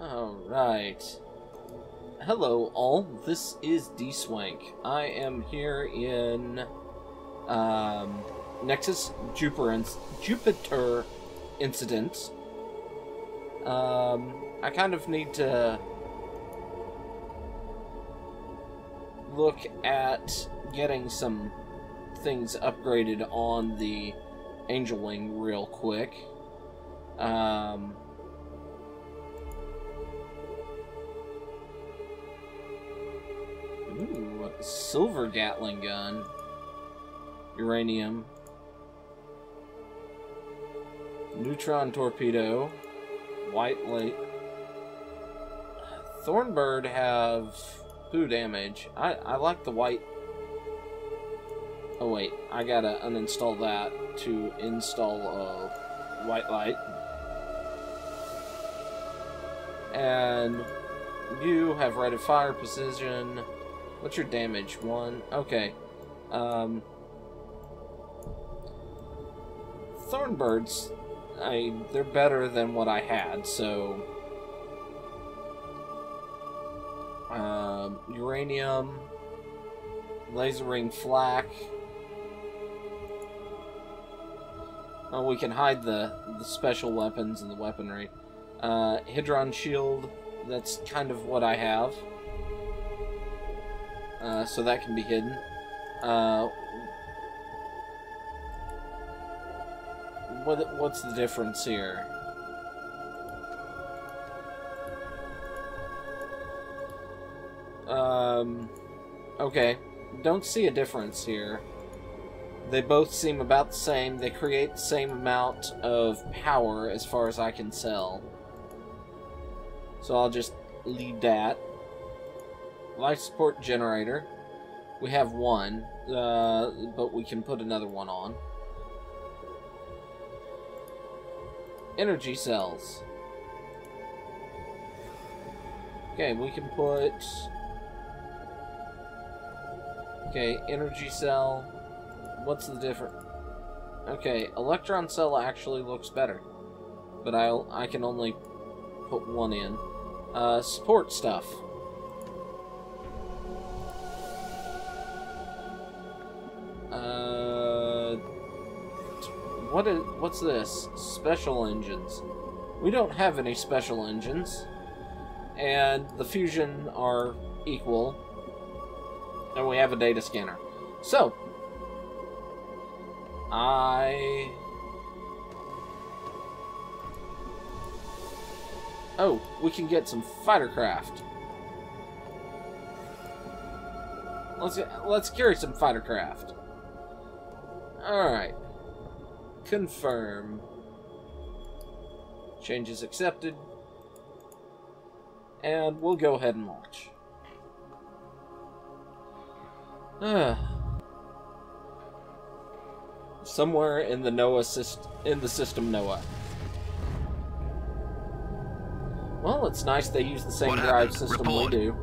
Alright. Hello, all. This is Dswank. I am here in um, Nexus Jupiter, Jupiter incident. Um, I kind of need to look at getting some things upgraded on the Angel Wing real quick. Um, silver Gatling gun. Uranium. Neutron torpedo. White light. Thornbird have poo damage. I, I like the white. Oh wait, I gotta uninstall that to install a white light. And you have rate of fire precision. What's your damage? One. Okay. Um, Thornbirds, I they're better than what I had, so um, uranium, laser ring flak. Oh, we can hide the the special weapons and the weaponry. Uh, Hydron shield. That's kind of what I have. Uh, so that can be hidden. Uh, what what's the difference here? Um, okay, don't see a difference here. They both seem about the same. They create the same amount of power as far as I can tell. So I'll just leave that. Life support generator. We have one, uh, but we can put another one on. Energy cells. Okay, we can put... Okay, energy cell. What's the difference? Okay, electron cell actually looks better. But I I can only put one in. Uh, support stuff. What is what's this? Special engines. We don't have any special engines, and the fusion are equal, and we have a data scanner. So, I. Oh, we can get some fighter craft. Let's let's carry some fighter craft. All right. Confirm. Changes accepted. And we'll go ahead and launch. Ah. Somewhere in the NOAA syst in the system NOAA. Well, it's nice they use the same What drive happened? system Report. we do.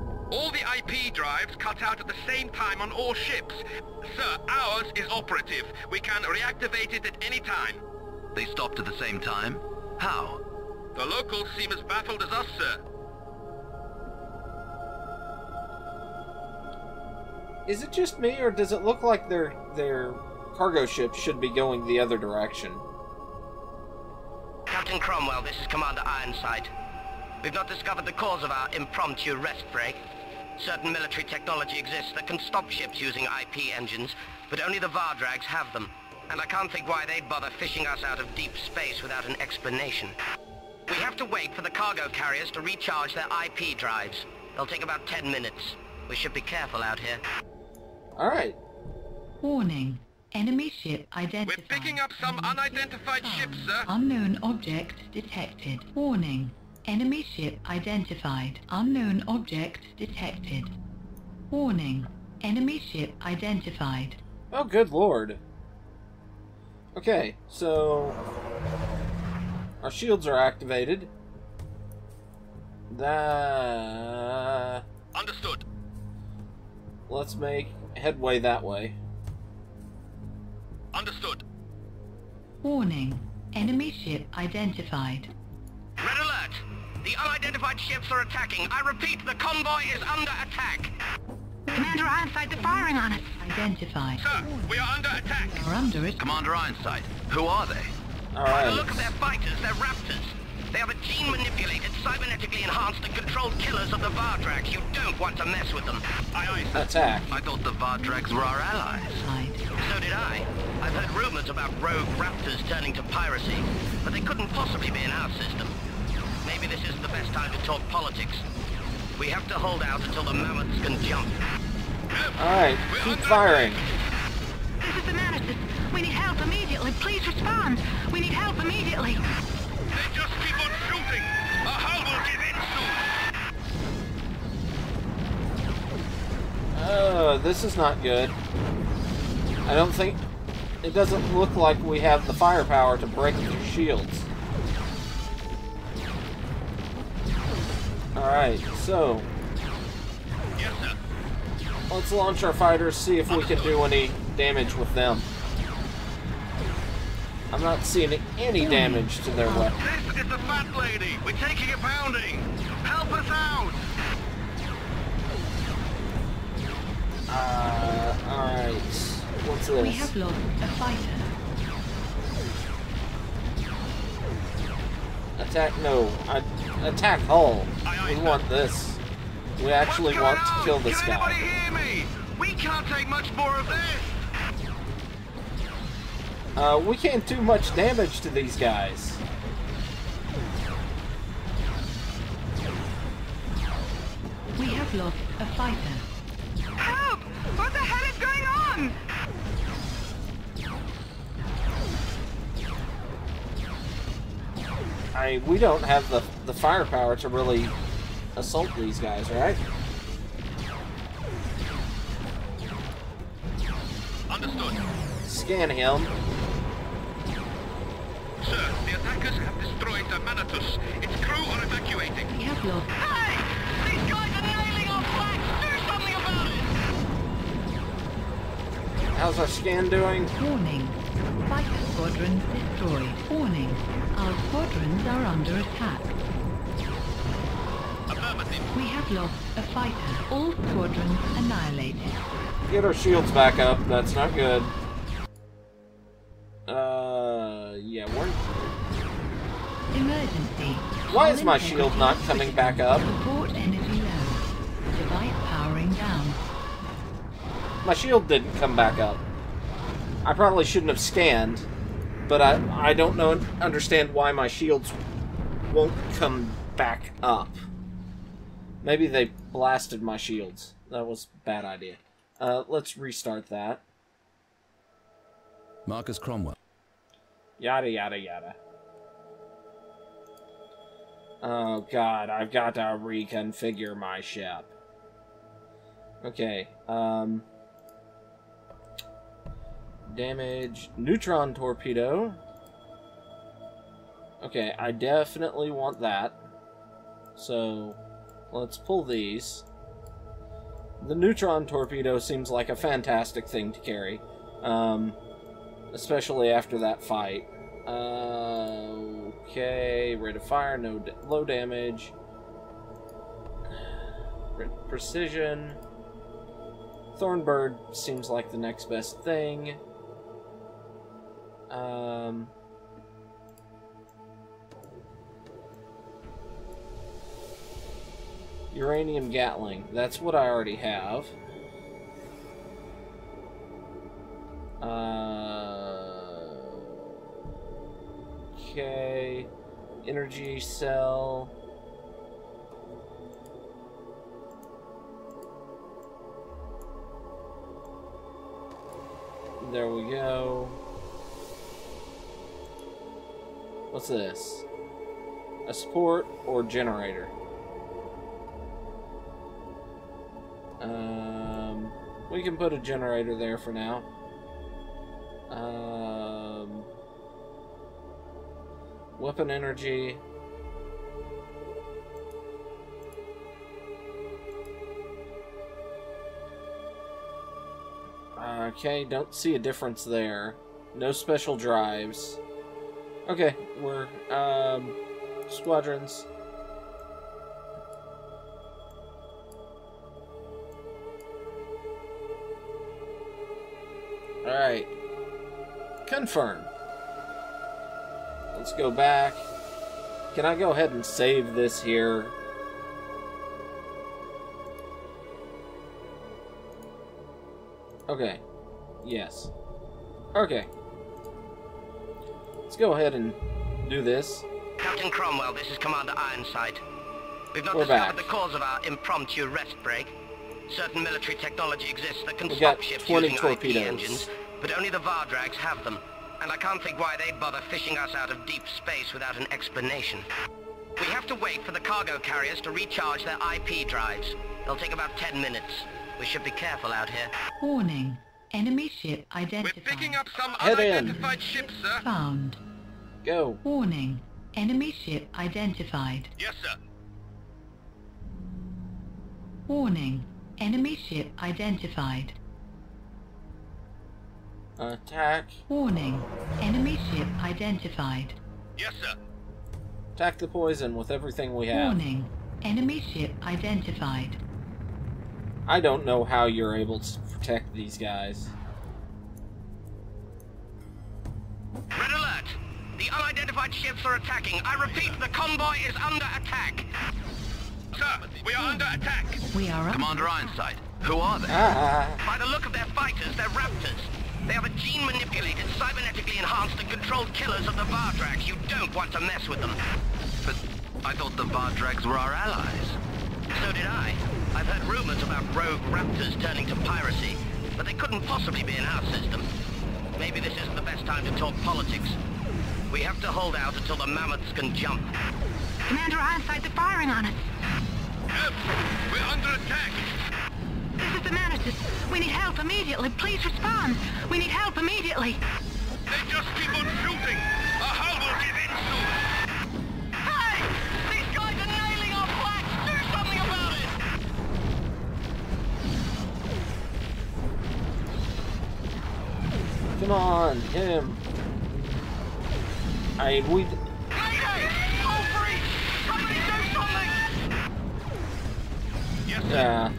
All the IP drives cut out at the same time on all ships. Sir, ours is operative. We can reactivate it at any time. They stopped at the same time? How? The locals seem as baffled as us, sir. Is it just me, or does it look like their their cargo ship should be going the other direction? Captain Cromwell, this is Commander Ironside. We've not discovered the cause of our impromptu rest break. Certain military technology exists that can stop ships using IP engines, but only the Vardrags have them. And I can't think why they'd bother fishing us out of deep space without an explanation. We have to wait for the cargo carriers to recharge their IP drives. They'll take about 10 minutes. We should be careful out here. All right. Warning. Enemy ship identified. We're picking up some Enemy ship unidentified ships, sir. Unknown object detected. Warning. Enemy ship identified. Unknown object detected. Warning. Enemy ship identified. Oh, good lord. Okay, so our shields are activated. That Understood. let's make headway that way. Understood. Warning. Enemy ship identified. Red alert! The unidentified ships are attacking. I repeat, the convoy is under attack. Commander Ironside, they're firing on us. Identified. Sir, we are under attack. Are under it. Commander Ironside, who are they? By the look of their fighters, they're Raptors. They are the gene-manipulated, cybernetically enhanced and controlled killers of the Vardrags. You don't want to mess with them. Aye, aye. Attack. I thought the Vardrags were our allies. Side. So did I. I've heard rumors about rogue Raptors turning to piracy, but they couldn't possibly be in our system. Maybe this isn't the best time to talk politics. We have to hold out until the mammoths can jump. Alright, keep firing. This is the Mantis. We need help immediately. Please respond. We need help immediately. They just keep on shooting. Our hull will give in soon. Oh, this is not good. I don't think... It doesn't look like we have the firepower to break through shields. Alright, so... Let's launch our fighters, see if we can do any damage with them. I'm not seeing any damage to their weapon. This is the fat lady. We're taking a pounding. Help us out. Uh, alright. What's this? We have lost a fighter. Attack, no. I, attack hull. Aye, aye, We want this. We actually want to kill this Can anybody guy. hear me? We can't take much more of this. Uh, we can't do much damage to these guys. We have lost a fighter. Help! What the hell is going on? I we don't have the the firepower to really assault these guys, right? Understood. Scan him. Sir, the attackers have destroyed the Manatus. Its crew are evacuating. We have lost. Hey! These guys are nailing our flags! Do something about it! How's our scan doing? Warning. Fighter squadrons destroyed. Warning. Our squadrons are under attack. Affirmative. We have lost a fighter. All squadrons annihilated. Get our shields back up. That's not good. Uh, yeah, we're. Emergency. Why is my shield not coming back up? Support energy low. Device powering down. My shield didn't come back up. I probably shouldn't have scanned, but I I don't know understand why my shields won't come back up. Maybe they blasted my shields. That was a bad idea. Uh, let's restart that. Marcus Cromwell. Yada yada yada. Oh god, I've got to reconfigure my ship. Okay, um... Damage... Neutron torpedo. Okay, I definitely want that. So, let's pull these. The neutron torpedo seems like a fantastic thing to carry. Um, especially after that fight. Uh, okay, rate of fire, no da- low damage. Precision. Thornbird seems like the next best thing. Um, uranium Gatling. That's what I already have. Uh, okay. Energy cell. There we go. What's this? A support or generator? Um, we can put a generator there for now. Um, weapon energy. Okay, don't see a difference there. No special drives. Okay, we're um, squadrons. All right, confirm. Let's go back. Can I go ahead and save this here? Okay. Yes. Okay. Let's go ahead and do this. Captain Cromwell, this is Commander Ironside. We've not We're discovered back. the cause of our impromptu rest break. Certain military technology exists that can We stop ships 20 using torpedoes. IP engines, but only the Vardrags have them. And I can't think why they'd bother fishing us out of deep space without an explanation. We have to wait for the cargo carriers to recharge their IP drives. They'll take about 10 minutes. We should be careful out here. Warning. Enemy ship identified. We're picking up some Head in. unidentified ships, sir. Found. Go. Warning. Enemy ship identified. Yes, sir. Warning. Enemy ship identified. Attack. Warning. Enemy ship identified. Yes, sir. Attack the poison with everything we have. Warning. Enemy ship identified. I don't know how you're able to protect these guys. Red alert! The unidentified ships are attacking. I repeat, the convoy is under attack. Sir, we are under attack. We are. Commander Ironside, who are they? Ah! By the look of their fighters, they're raptors. They are the gene-manipulated, cybernetically enhanced and controlled killers of the Vardrags. You don't want to mess with them. But I thought the Vardrags were our allies. So did I. I've heard rumors about rogue raptors turning to piracy, but they couldn't possibly be in our system. Maybe this isn't the best time to talk politics. We have to hold out until the mammoths can jump. Commander Ironside, they're firing on us. Help! We're under attack. This is the Manatus. We need help immediately. Please respond. We need help immediately. They just keep on shooting. Our hull will give in soon. Hey! These guys are nailing our flags! Do something about it! Come on, him. Yes, sir. yeah.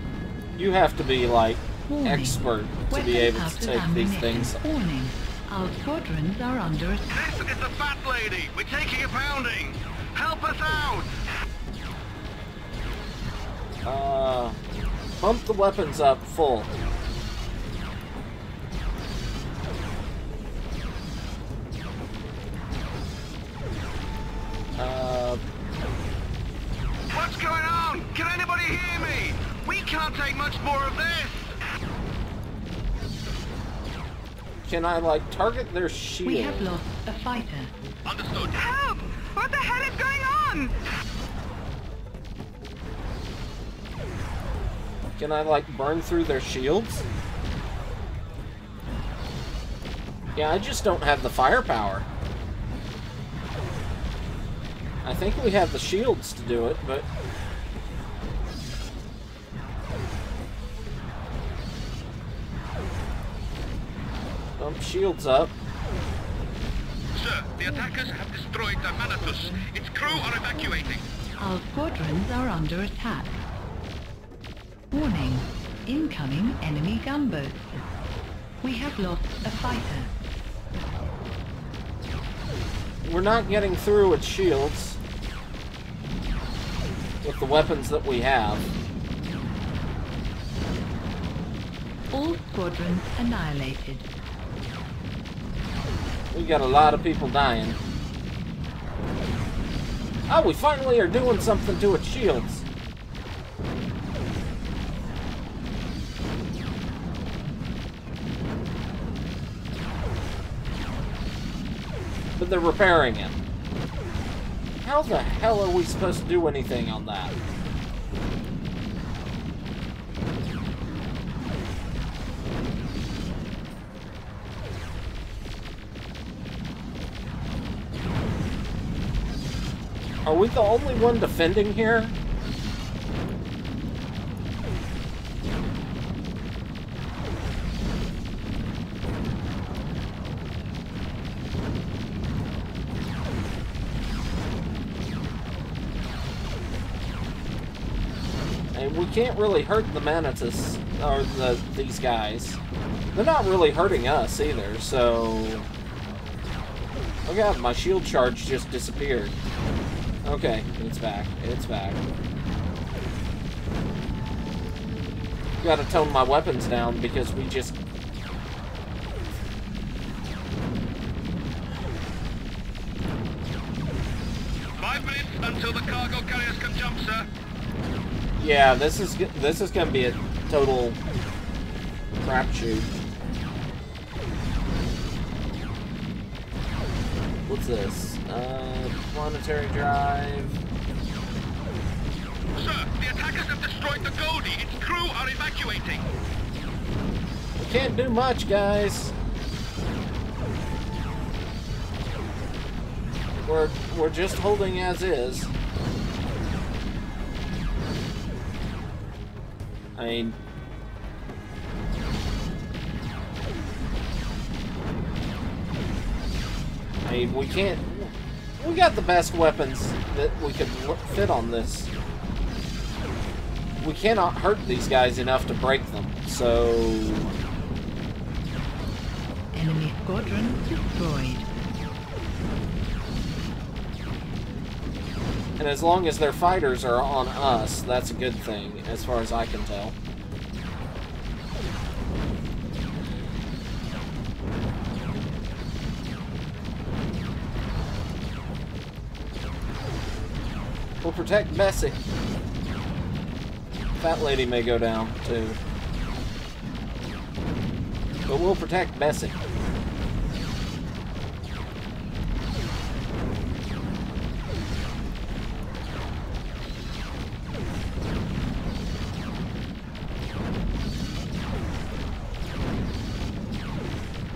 You have to be like Warning. expert to Weapons be able to take these things. Warning. Our squadrons are under attack. This is the fat lady. We're taking a pounding. Help us out. Uh, bump the weapons up full. Can I like target their shield? We have lost a fighter. Understood. Help! What the hell is going on? Can I like burn through their shields? Yeah, I just don't have the firepower. I think we have the shields to do it, but Bump shields up. Sir, the attackers have destroyed the Manatus. Its crew are evacuating. Our squadrons are under attack. Warning. Incoming enemy gunboats. We have lost a fighter. We're not getting through its shields with the weapons that we have. All squadrons annihilated. We got a lot of people dying. Oh, we finally are doing something to its shields. But they're repairing it. How the hell are we supposed to do anything on that? Are we the only one defending here? And we can't really hurt the Manatus or the these guys. They're not really hurting us either, so... Oh god, my shield charge just disappeared. Okay, it's back. It's back. Gotta tone my weapons down because we just... Five minutes until the cargo carriers can jump, sir. Yeah, this is this is gonna be a total crapshoot. What's this? Uh, planetary drive. Sir, the attackers have destroyed the Goldie. Its crew are evacuating. We can't do much, guys. We're we're just holding as is. I mean, We can't. We got the best weapons that we could fit on this. We cannot hurt these guys enough to break them, so Enemy squadron destroyed. And as long as their fighters are on us, that's a good thing, as far as I can tell. We'll protect Bessie. That lady may go down, too. But we'll protect Bessie.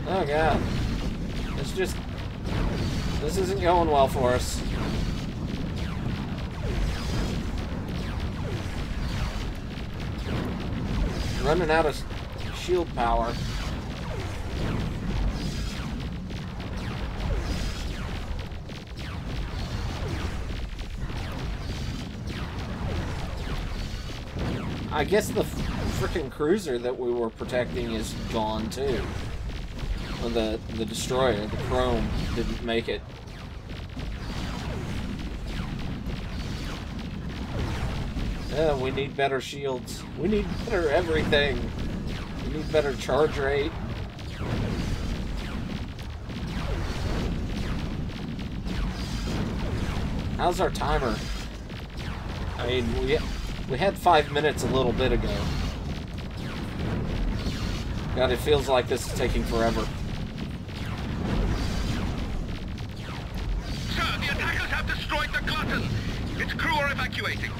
Oh god. It's just... This isn't going well for us. Running out of shield power. I guess the freaking cruiser that we were protecting is gone too. The the destroyer, the Chrome, didn't make it. Yeah, we need better shields. We need better everything. We need better charge rate. How's our timer? I mean, we we had five minutes a little bit ago. God, it feels like this is taking forever. Sir, the attackers have destroyed the Glutton. Its crew are evacuating.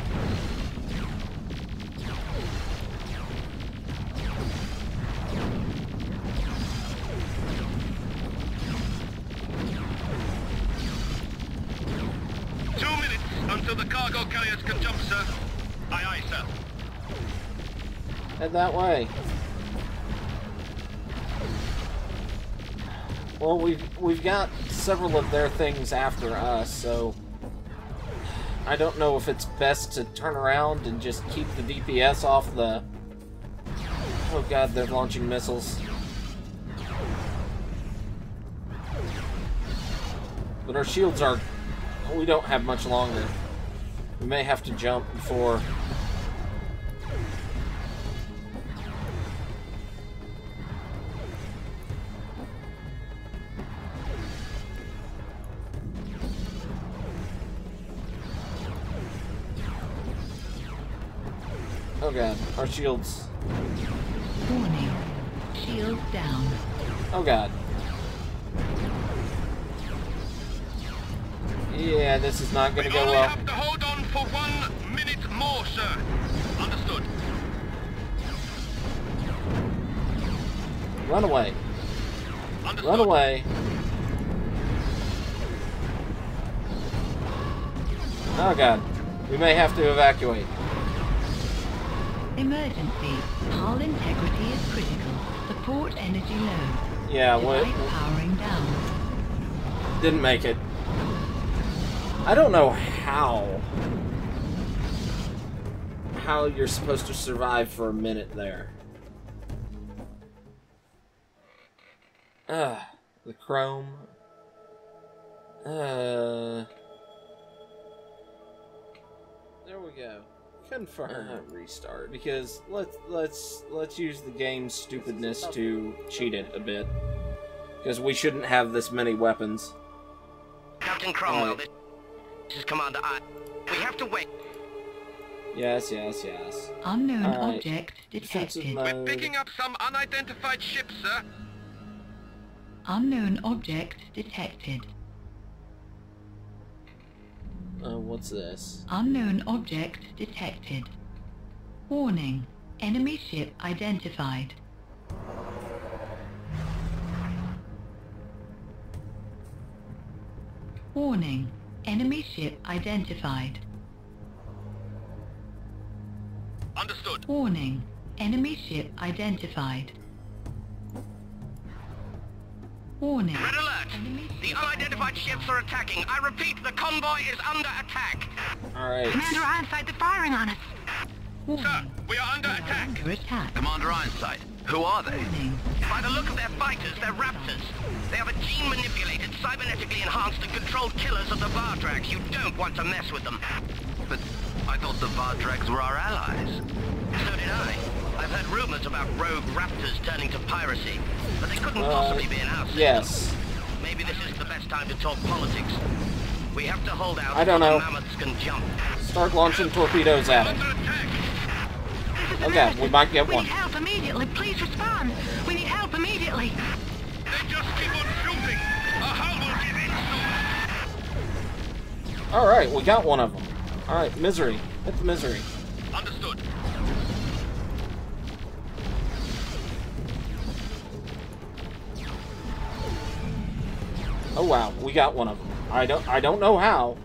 Two minutes until the cargo carriers can jump, sir. Aye, aye, sir. Head that way. Well, we've we've got several of their things after us, so I don't know if it's best to turn around and just keep the DPS off the. Oh God, they're launching missiles. But our shields are. We don't have much longer. We may have to jump before. God, our shields. Warning. Shield down. Oh god. Yeah, this is not gonna go only well. have to hold on for one minute more, sir. Understood. Run away. Understood. Run away. Oh god. We may have to evacuate. Emergency. Hull integrity is critical. The port energy low. Yeah, what? Powering down. Didn't make it. I don't know how. How you're supposed to survive for a minute there. Ah, the chrome. Uh. There we go. Confirm. Uh, restart because let's let's let's use the game's stupidness to cheat it a bit. Because we shouldn't have this many weapons. Captain Cromwell, Right. this is Commander I. We have to wait. Yes, yes, yes. Unknown Alright. object detected. We're picking up some unidentified ships, sir. Unknown object detected. Uh, what's this? Unknown object detected. Warning. Enemy ship identified. Warning. Enemy ship identified. Understood. Warning. Enemy ship identified. Warning. Red alert! The unidentified ships are attacking. I repeat, the convoy is under attack. Alright. Commander Ironside, they're firing on us. Sir, we are under attack. Under attack. Commander Ironside, who are they? Warning. By the look of their fighters, they're raptors. They have a gene-manipulated, cybernetically enhanced and controlled killers of the Vardrags. You don't want to mess with them. But I thought the Vardrags were our allies. So did I. I've heard rumors about rogue raptors turning to piracy, but they couldn't Uh, possibly be in our system. Yes. Maybe this is the best time to talk politics. We have to hold out I don't know. the mammoths can jump. Start launching torpedoes at it. Under attack. This is the Okay, we might get we one. need help immediately. Please respond. We need help immediately. They just keep on shooting. Our hull will give in soon. Alright, we got one of them. Alright, misery. Hit the misery. Understood. Oh wow, we got one of them. I don't I don't know how.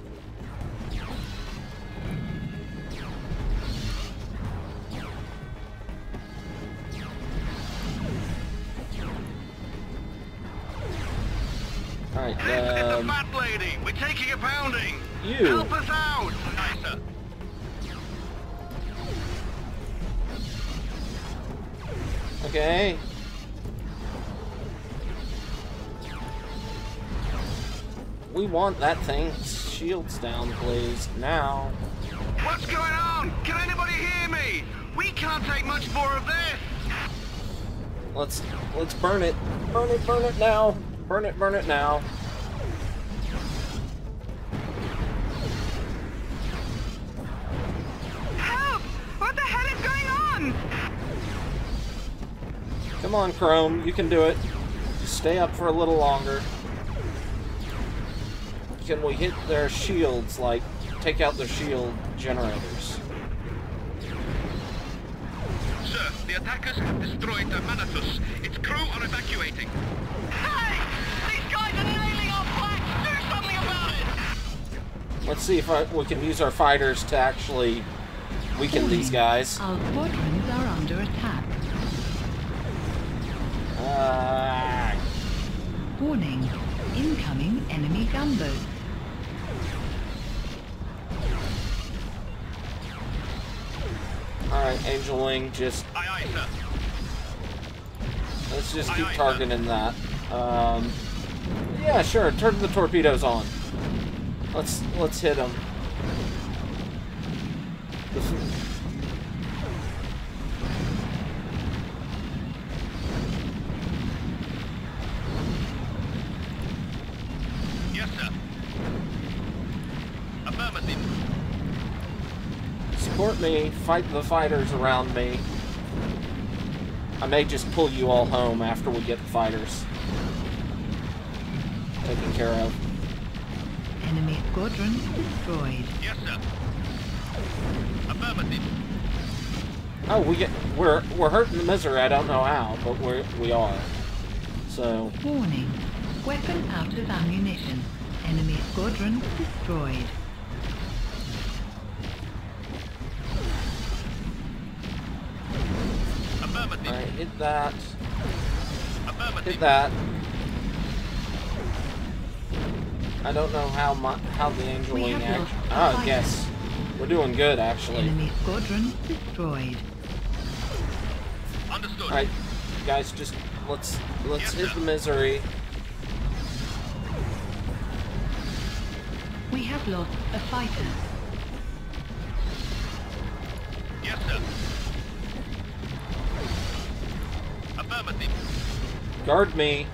Alright, um, fat lady. We're taking a pounding. you. Help us out. Okay. We want that thing's shields down, please. Now. What's going on? Can anybody hear me? We can't take much more of this. Let's let's burn it. Burn it, burn it now. Burn it, burn it now. Help! What the hell is going on? Come on, Chrome, you can do it. Stay up for a little longer. Can we hit their shields, like, take out their shield generators? Sir, the attackers have destroyed the Manatus. Its crew are evacuating. Hey! These guys are nailing our flags! Do something about it! Let's see if I, we can use our fighters to actually weaken these guys. Our squadrons are under attack. Uh, Warning. Incoming enemy gunboat. Alright, Angel Wing, just let's just keep targeting that. Um, yeah, sure. Turn the torpedoes on. Let's let's hit them. Yes, sir. Affirmative. Support me. Fight the fighters around me. I may just pull you all home after we get the fighters taken care of. Enemy squadron destroyed. Yes, sir. Affirmative. Oh, we get we're we're hurting the misery. I don't know how, but we we are. So Warning. Weapon out of ammunition. Enemy squadron destroyed. Hit that. Hit that. I don't know how my how the angel We wing have act. Oh, ah, fighter. yes, we're doing good actually. Enemy squadron destroyed. Understood. All right, guys, just let's let's Yes, hit sir. the misery. We have lost a fighter. Guard me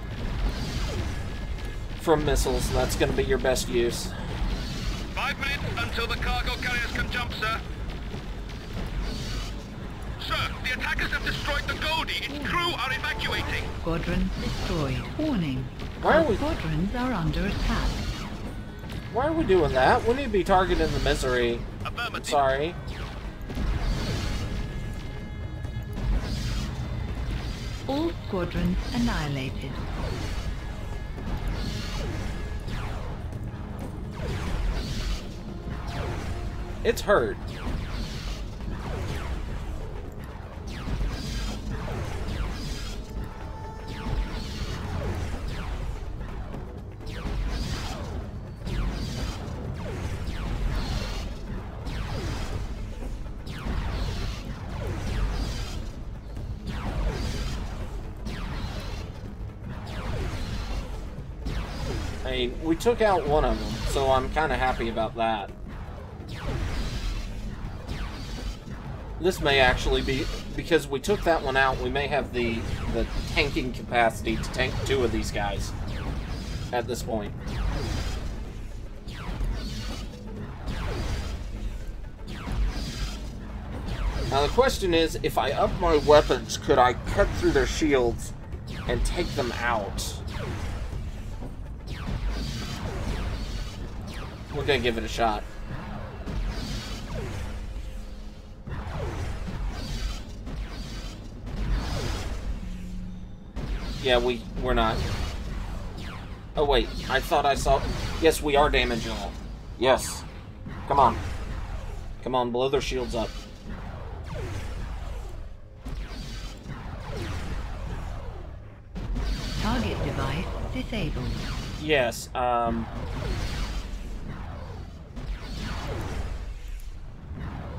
from missiles. That's going to be your best use. Five minutes until the cargo carriers can jump, sir. Sir, the attackers have destroyed the Goldie. Its crew are evacuating. Squadron destroyed. Warning. Why are we- squadrons are under attack. Why are we doing that? We need to be targeting the misery. Affirmative. Sorry. All squadrons annihilated. It's hurt. Took out one of them, so I'm kind of happy about that. This may actually be because we took that one out. We may have the the tanking capacity to tank two of these guys at this point. Now the question is, if I up my weapons, could I cut through their shields and take them out? We're gonna give it a shot. Yeah, we we're not. Oh wait, I thought I saw. Yes, we are damaging them. Yes. Come on. Come on, blow their shields up. Target device disabled. Yes. Um.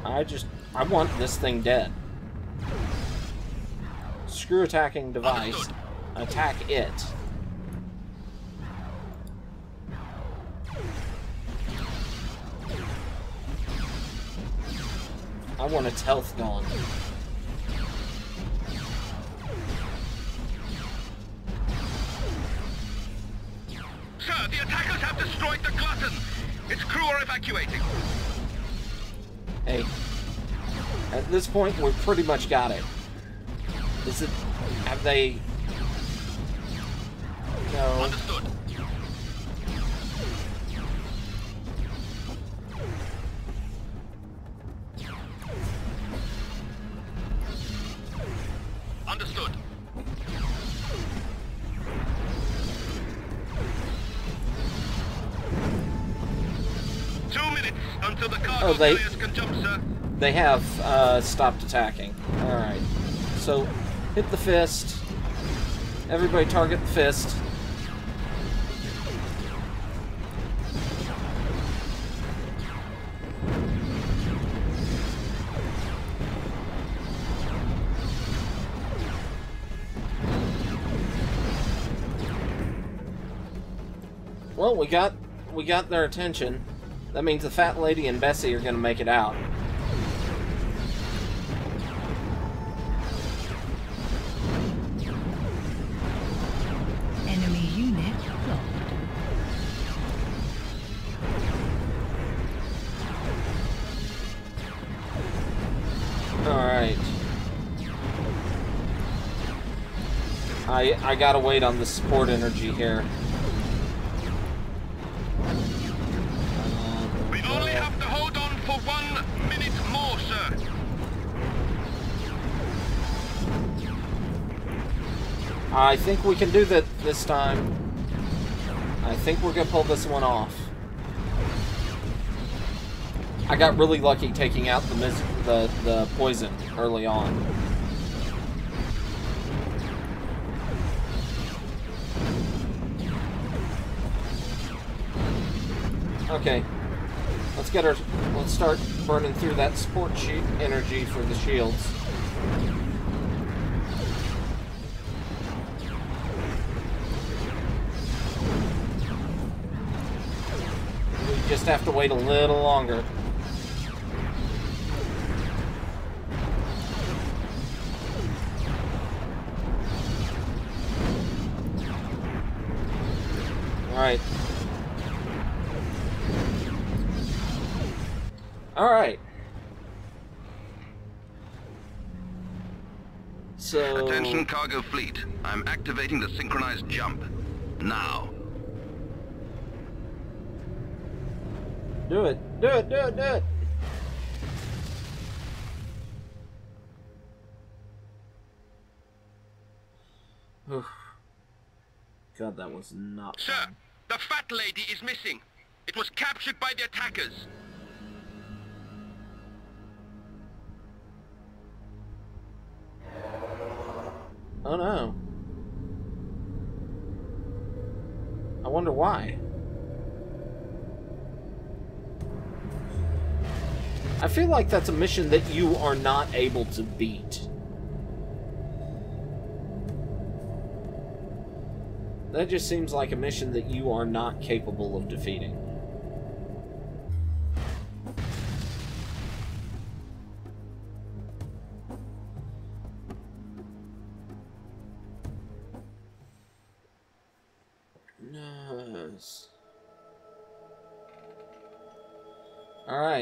I just I want this thing dead. Screw attacking device. Attack it. I want its health gone. Sir, the attackers have destroyed the Glutton. Its crew are evacuating. Hey, at this point, we've pretty much got it. Is it? Have they? No. Understood. Understood. Oh, Two minutes until the cargo Oh, they- carriers can jump, sir. They have uh, stopped attacking. All right. So, hit the fist. Everybody target the fist. Well, we got we got their attention. That means the fat lady and Bessie are going to make it out. I I gotta wait on the support energy here. We only have to hold on for one minute more, sir. I think we can do that this time. I think we're gonna pull this one off. I got really lucky taking out the mis- the the poison early on. Okay. Let's get our... Let's start burning through that support sheet energy for the shields. We just have to wait a little longer. Alright. So... Attention cargo fleet. I'm activating the synchronized jump. Now. Do it. Do it, do it, do it. Oof. God, that was not Sir, fun. the fat lady is missing. It was captured by the attackers. Oh no. I wonder why. I feel like that's a mission that you are not able to beat. That just seems like a mission that you are not capable of defeating.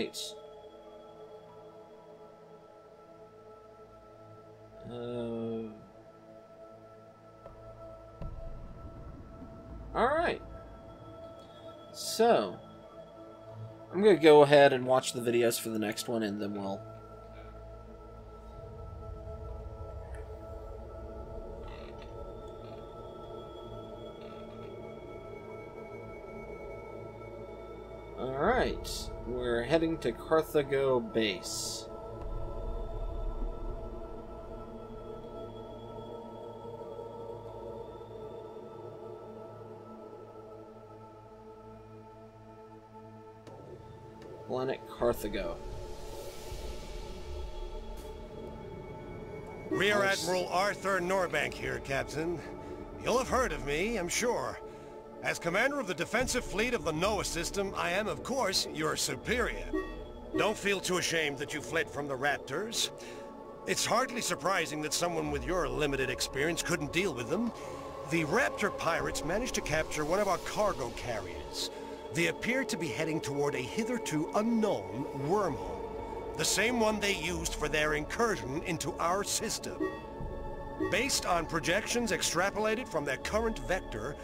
Alright. Uh... Alright. So, I'm going to go ahead and watch the videos for the next one, and then we'll... heading to Carthago Base. Planet Carthago. Rear Admiral Arthur Norbank here, Captain. You'll have heard of me, I'm sure. As commander of the defensive fleet of the NOAA system, I am, of course, your superior. Don't feel too ashamed that you fled from the Raptors. It's hardly surprising that someone with your limited experience couldn't deal with them. The Raptor pirates managed to capture one of our cargo carriers. They appear to be heading toward a hitherto unknown wormhole. The same one they used for their incursion into our system. Based on projections extrapolated from their current vector,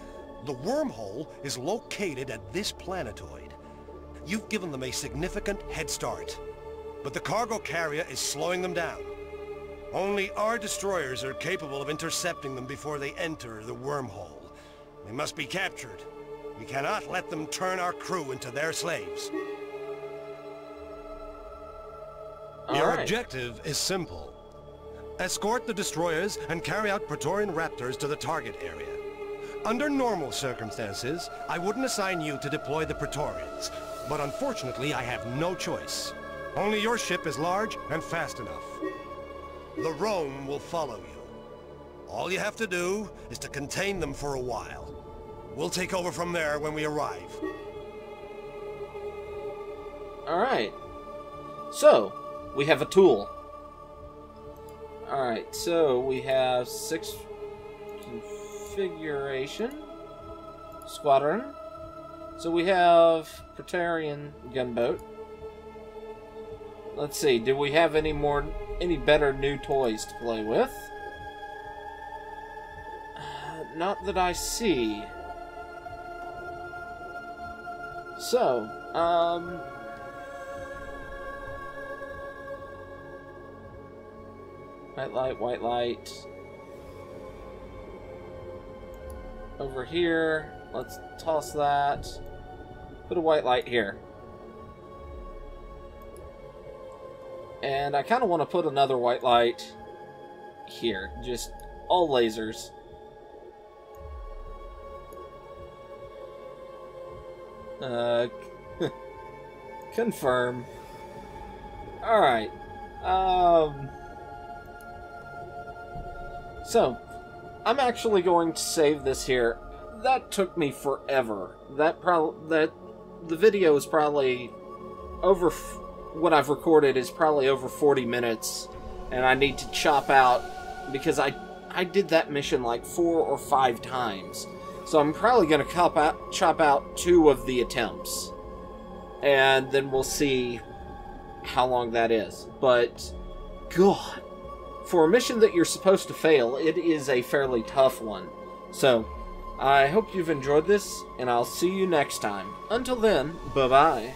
the wormhole is located at this planetoid. You've given them a significant head start, but the cargo carrier is slowing them down. Only our destroyers are capable of intercepting them before they enter the wormhole. They must be captured. We cannot let them turn our crew into their slaves. Your Alright. objective is simple. Escort the destroyers and carry out Praetorian Raptors to the target area. Under normal circumstances, I wouldn't assign you to deploy the Praetorians, but unfortunately I have no choice. Only your ship is large and fast enough. The Rome will follow you. All you have to do is to contain them for a while. We'll take over from there when we arrive. Alright. So, we have a tool. Alright, so we have six configuration. Squadron. So we have Praetorian gunboat. Let's see, do we have any more, any better new toys to play with? Uh, not that I see. So, um... White light, white light. Over here, let's toss that. Put a white light here. And I kind of want to put another white light here. Just all lasers. Uh, confirm. Alright. Um... So, I'm actually going to save this here. That took me forever. That probably that the video is probably over. What I've recorded is probably over 40 minutes, and I need to chop out because I I did that mission like four or five times. So I'm probably gonna chop out chop out two of the attempts, and then we'll see how long that is. But God, for a mission that you're supposed to fail, it is a fairly tough one. So I hope you've enjoyed this, and I'll see you next time. Until then, bye bye.